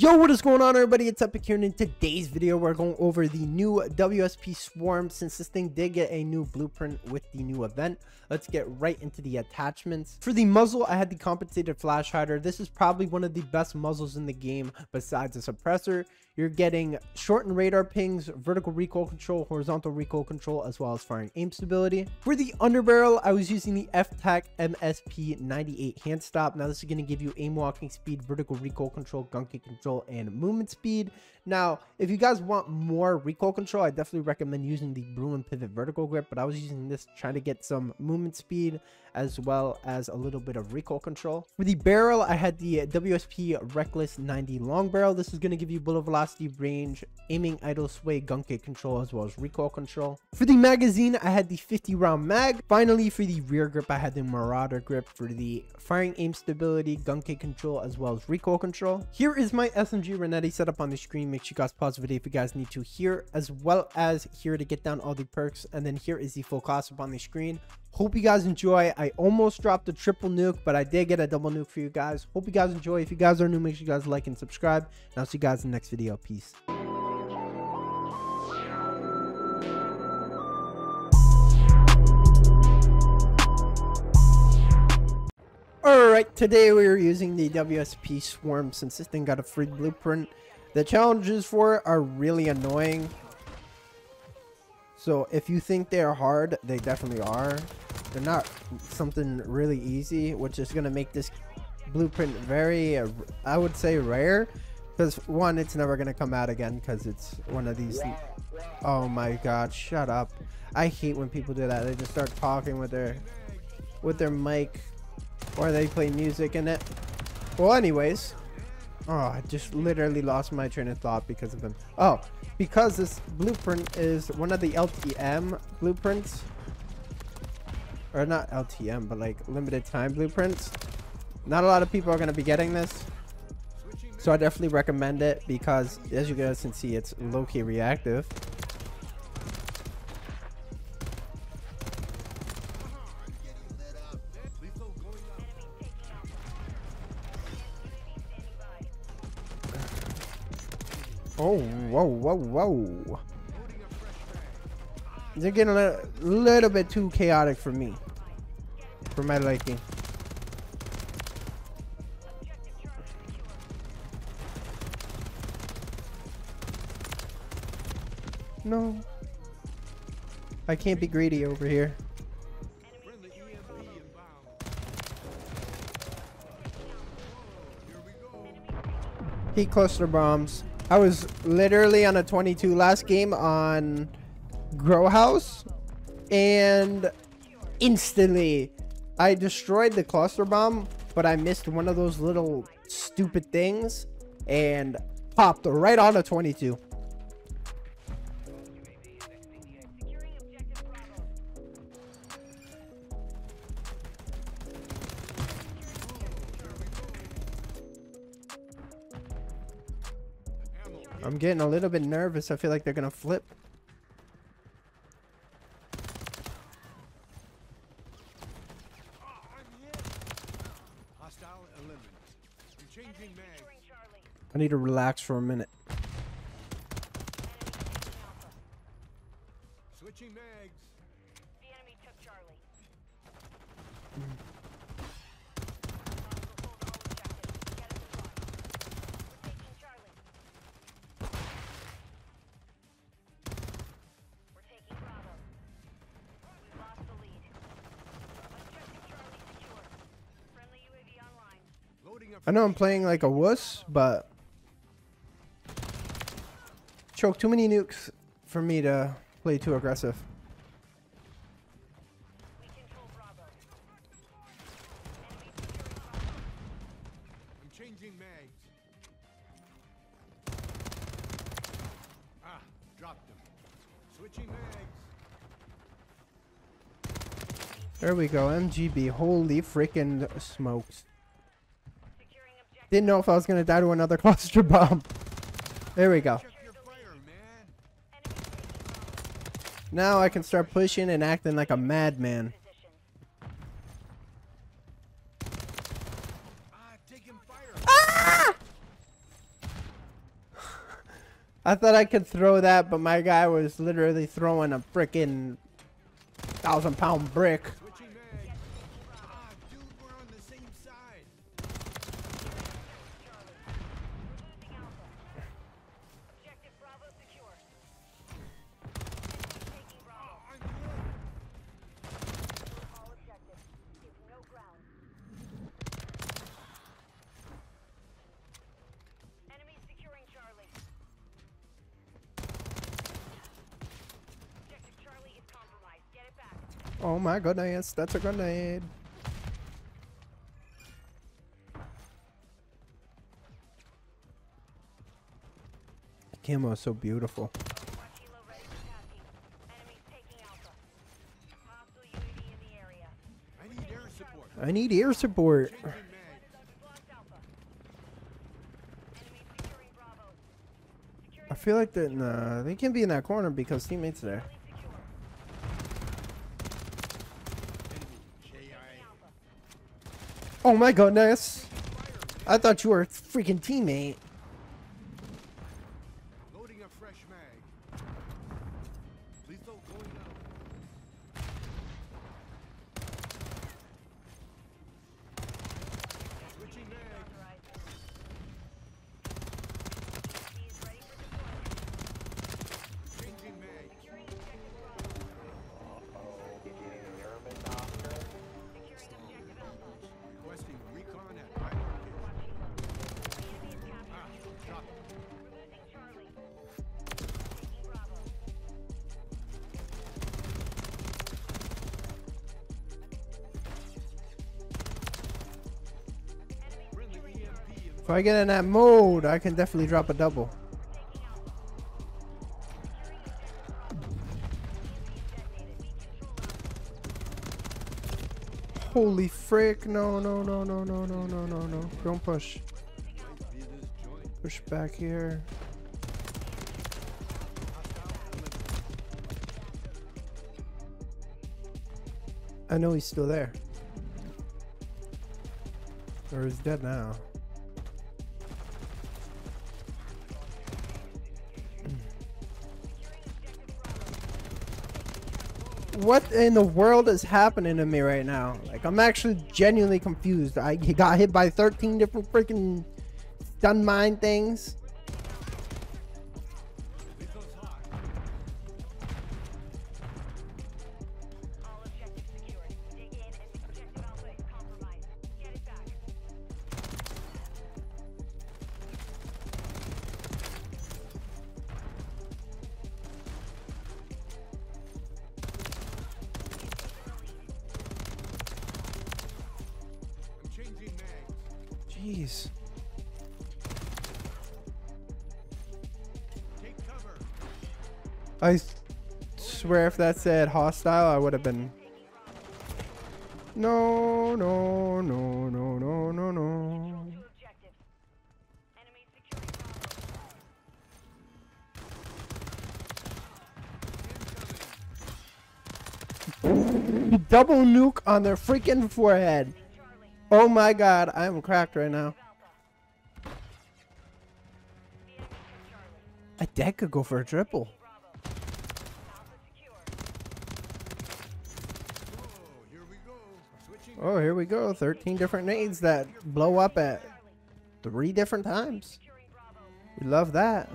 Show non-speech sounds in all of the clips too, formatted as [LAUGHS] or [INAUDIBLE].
Yo, what is going on everybody? It's Epic here and in today's video we're going over the new WSP Swarm since this thing did get a new blueprint with the new event. Let's get right into the attachments. For the muzzle, I had the compensated flash hider. This is probably one of the best muzzles in the game besides the suppressor. You're getting shortened radar pings, vertical recoil control, horizontal recoil control, as well as firing aim stability. For the underbarrel, I was using the F-Tac MSP 98 hand stop. Now this is going to give you aim walking speed, vertical recoil control, gun kick control, and movement speed. Now, if you guys want more recoil control, I definitely recommend using the Bruen Pivot Vertical Grip, but I was using this trying to get some movement speed as well as a little bit of recoil control. For the barrel, I had the WSP Reckless 90 long barrel. This is going to give you bullet velocity, range, aiming, idle sway, gun kick control, as well as recoil control. For the magazine, I had the 50 round mag. Finally, for the rear grip, I had the Marauder grip for the firing aim stability, gun kick control, as well as recoil control. Here is my SMG Renetti setup on the screen make sure you guys pause the video if you guys need to here as well as here to get down all the perks. And then here is the full cost up on the screen. Hope you guys enjoy. I almost dropped a triple nuke but i did get a double nuke for you guys. Hope you guys enjoy. If you guys are new make sure you guys like and subscribe. And i'll see you guys in the next video. Peace. Alright, today we are using the WSP Swarm since this thing got a free blueprint. The challenges for it are really annoying. So if you think they're hard, they definitely are. They're not something really easy, which is going to make this blueprint very, uh, I would say rare. Because one, it's never going to come out again because it's one of these. Oh my god, shut up. I hate when people do that. They just start talking with their with their mic or they play music in it. Well, anyways. Oh, I just literally lost my train of thought because of them. Oh, because this blueprint is one of the LTM blueprints. Or not LTM, but like limited time blueprints. Not a lot of people are going to be getting this. So I definitely recommend it because as you guys can see, it's low-key reactive. Oh, whoa, whoa, whoa. They're getting a little, little bit too chaotic for me. For my liking. No. I can't be greedy over here. Heat cluster bombs. I was literally on a 22 last game on Grow House and instantly I destroyed the cluster bomb, but I missed one of those little stupid things and popped right on a 22. I'm getting a little bit nervous. I feel like they're going to flip. I need to relax for a minute. I know I'm playing like a wuss, but choke too many nukes for me to play too aggressive. There we go, MGB. Holy freaking smokes. Didn't know if I was going to die to another [LAUGHS] cluster bomb. There we go. Now I can start pushing and acting like a madman. Ah! [LAUGHS] I thought I could throw that, but my guy was literally throwing a freaking thousand pound brick. Oh my goodness, that's a grenade. The camo is so beautiful. I need air support. I need air support. I feel like that, nah, they can be in that corner because teammates are there. Oh my goodness. I thought you were a freaking teammate. If I get in that mode, I can definitely drop a double. Holy frick. No, no, no, no, no, no, no, no, no. Don't push. Push back here. I know he's still there. Or he's dead now. What in the world is happening to me right now? Like, I'm actually genuinely confused. I got hit by 13 different freaking stun mine things. Jeez. I swear if that said hostile, I would have been. No, no, no, no, no, no, no. Double nuke on their freaking forehead. Oh my god, I am cracked right now. I deck could go for a triple. Oh, here we go. 13 different nades that blow up at three different times. We love that.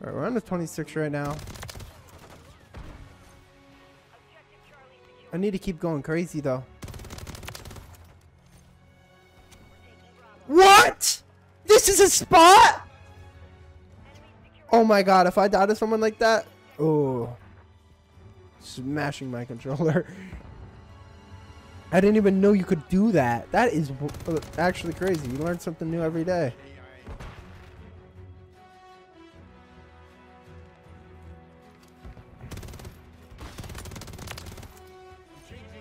Alright, we're on the 26 right now. I need to keep going crazy though. What? This is a spot? Oh my god, if I die to someone like that, oh, smashing my controller. [LAUGHS] I didn't even know you could do that. That is uh, actually crazy. You learn something new every day.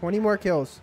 20 more kills.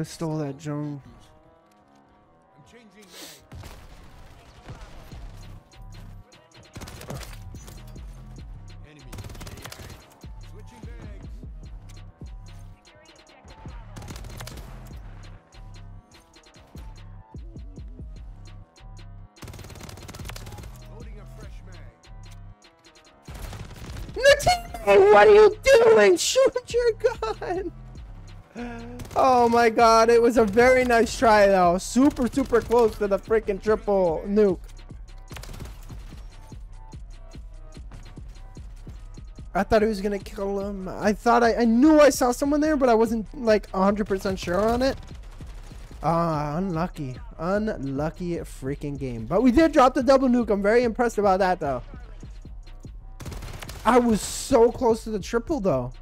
A fresh mag. Hey, what are you doing? Shoot your gun. Oh my god, it was a very nice try though. Super, super close to the freaking triple nuke. I thought he was gonna kill him. I thought I, I knew I saw someone there, but I wasn't like 100% sure on it. Ah, unlucky. Unlucky freaking game. But we did drop the double nuke. I'm very impressed about that though. I was so close to the triple though.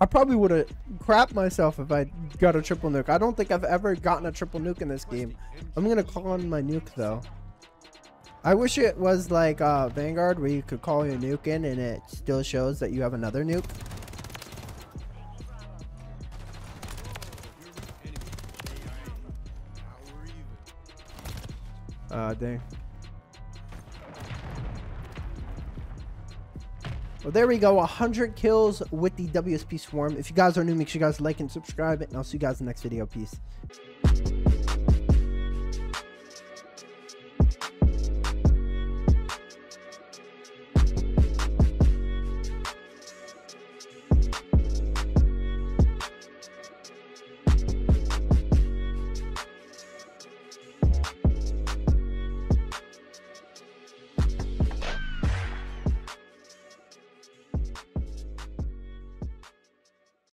I probably would have crapped myself if I got a triple nuke. I don't think I've ever gotten a triple nuke in this game. I'm gonna call on my nuke though. I wish it was like uh, Vanguard where you could call your nuke in and it still shows that you have another nuke. Even. Uh, dang. Well, there we go. 100 kills with the WSP Swarm. If you guys are new, make sure you guys like and subscribe. And I'll see you guys in the next video. Peace.